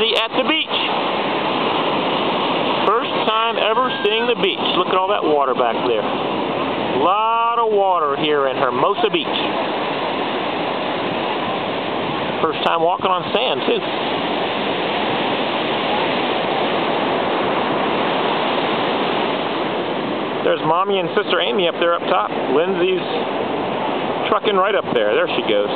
Lindsey at the beach. First time ever seeing the beach. Look at all that water back there. A lot of water here in Hermosa Beach. First time walking on sand, too. There's Mommy and Sister Amy up there up top. Lindsey's trucking right up there. There she goes.